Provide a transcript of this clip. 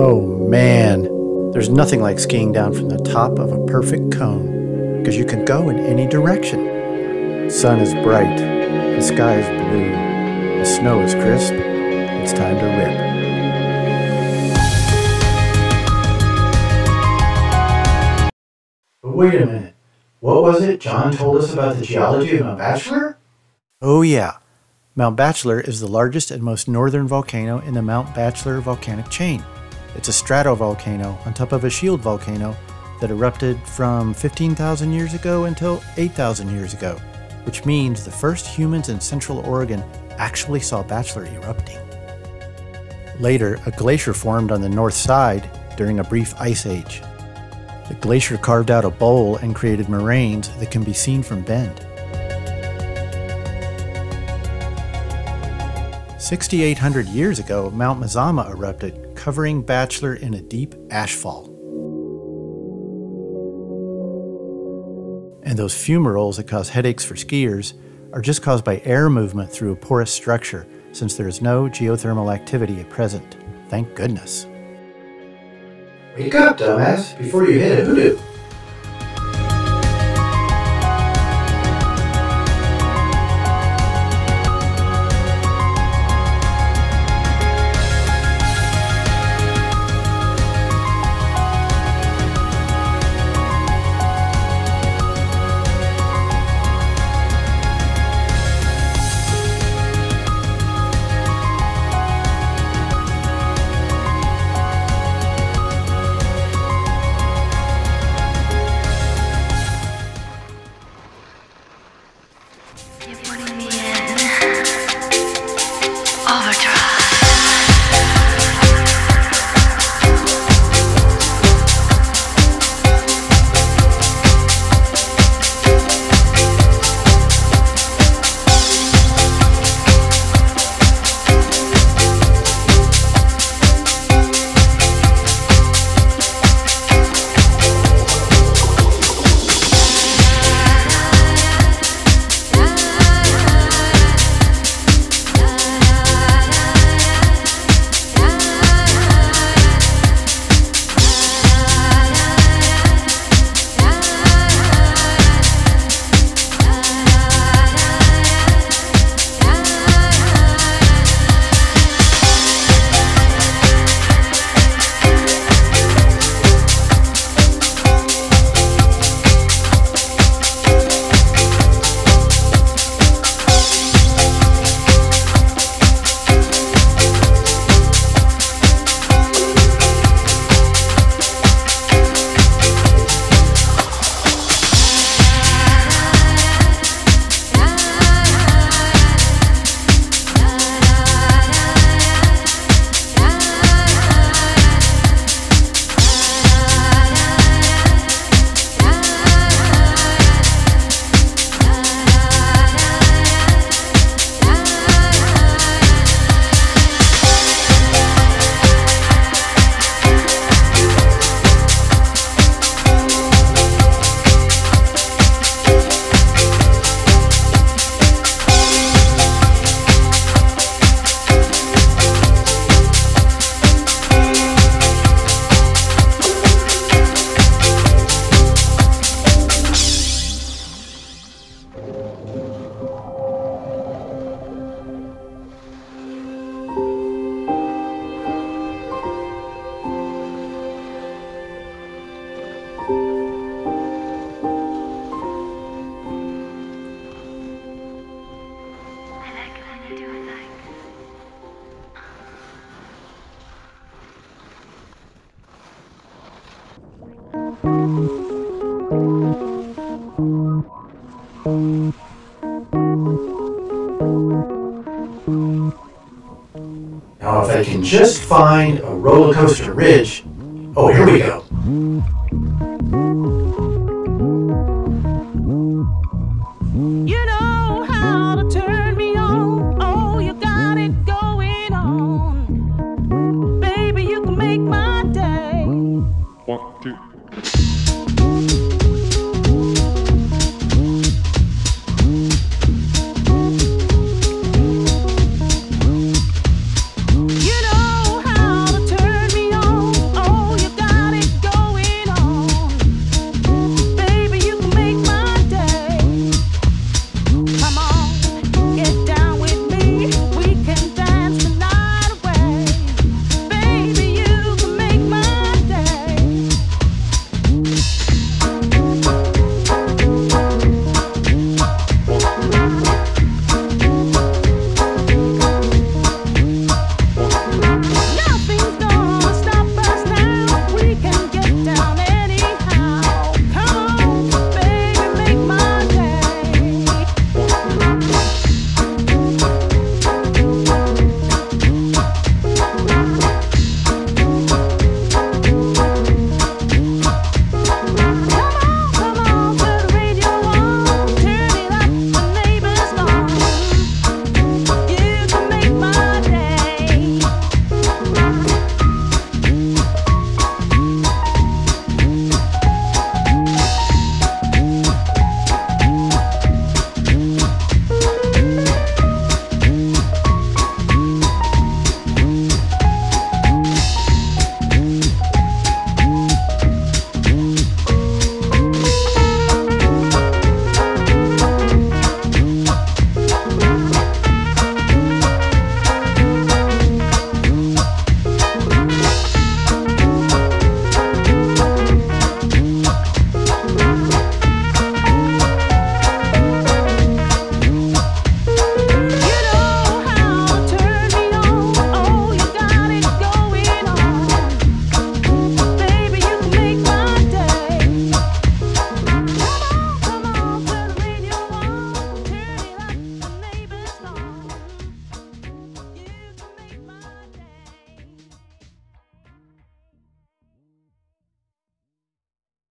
Oh man, there's nothing like skiing down from the top of a perfect cone because you can go in any direction. Sun is bright, the sky is blue, the snow is crisp. It's time to rip. But wait a minute. What was it John told us about the geology of Mount Bachelor? Oh yeah. Mount Bachelor is the largest and most northern volcano in the Mount Bachelor volcanic chain. It's a stratovolcano on top of a shield volcano that erupted from 15,000 years ago until 8,000 years ago, which means the first humans in Central Oregon actually saw Bachelor erupting. Later, a glacier formed on the north side during a brief ice age. The glacier carved out a bowl and created moraines that can be seen from Bend. 6,800 years ago, Mount Mazama erupted, covering Bachelor in a deep ashfall. And those fumaroles that cause headaches for skiers are just caused by air movement through a porous structure, since there is no geothermal activity at present. Thank goodness. Wake up, dumbass, before you hit a hoodoo. Now, if I can just find a roller coaster ridge. Oh, here we go.